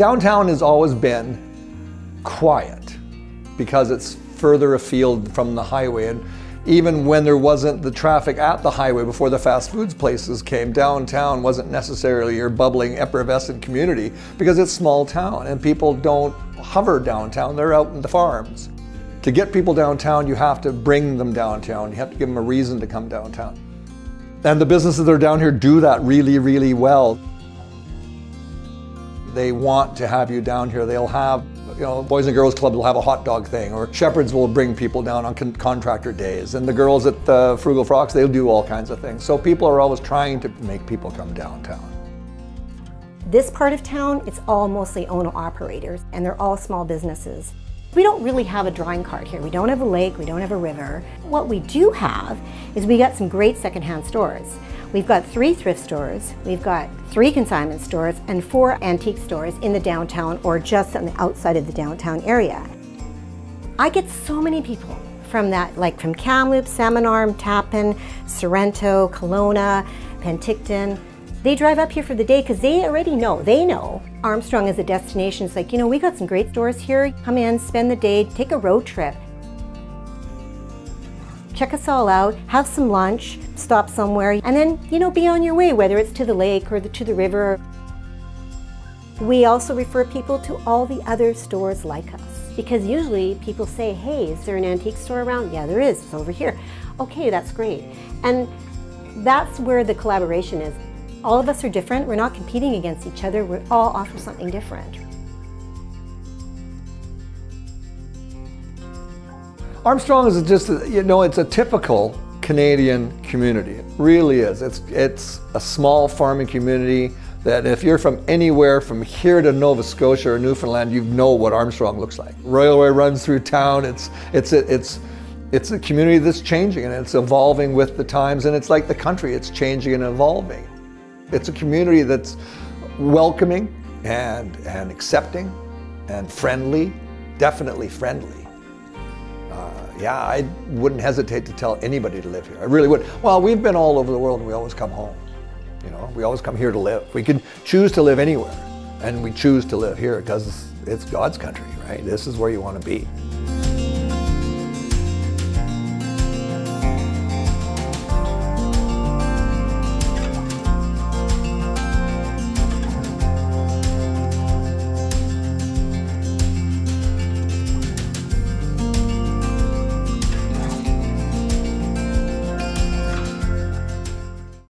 Downtown has always been quiet because it's further afield from the highway. And even when there wasn't the traffic at the highway before the fast foods places came, downtown wasn't necessarily your bubbling, effervescent community because it's small town and people don't hover downtown, they're out in the farms. To get people downtown, you have to bring them downtown. You have to give them a reason to come downtown. And the businesses that are down here do that really, really well. They want to have you down here. They'll have you know, Boys and Girls Club will have a hot dog thing, or Shepherds will bring people down on con contractor days, and the girls at the Frugal Frocks, they'll do all kinds of things. So people are always trying to make people come downtown. This part of town, it's all mostly owner-operators, and they're all small businesses. We don't really have a drawing card here. We don't have a lake, we don't have a river. What we do have is we got some great secondhand stores. We've got three thrift stores, we've got three consignment stores, and four antique stores in the downtown or just on the outside of the downtown area. I get so many people from that, like from Kamloops, Salmon Arm, Tappen, Sorrento, Kelowna, Penticton. They drive up here for the day because they already know, they know Armstrong is a destination. It's like, you know, we got some great stores here. Come in, spend the day, take a road trip check us all out, have some lunch, stop somewhere, and then, you know, be on your way, whether it's to the lake or the, to the river. We also refer people to all the other stores like us because usually people say, hey, is there an antique store around? Yeah, there is, it's over here. Okay, that's great. And that's where the collaboration is. All of us are different, we're not competing against each other, we all offer something different. Armstrong is just, you know, it's a typical Canadian community. It really is. It's, it's a small farming community that if you're from anywhere from here to Nova Scotia or Newfoundland, you know what Armstrong looks like. Railway runs through town. It's, it's, it's, it's a community that's changing and it's evolving with the times and it's like the country, it's changing and evolving. It's a community that's welcoming and, and accepting and friendly, definitely friendly uh, yeah, I wouldn't hesitate to tell anybody to live here. I really would. Well, we've been all over the world and we always come home. You know, we always come here to live. We can choose to live anywhere and we choose to live here because it's God's country, right? This is where you want to be.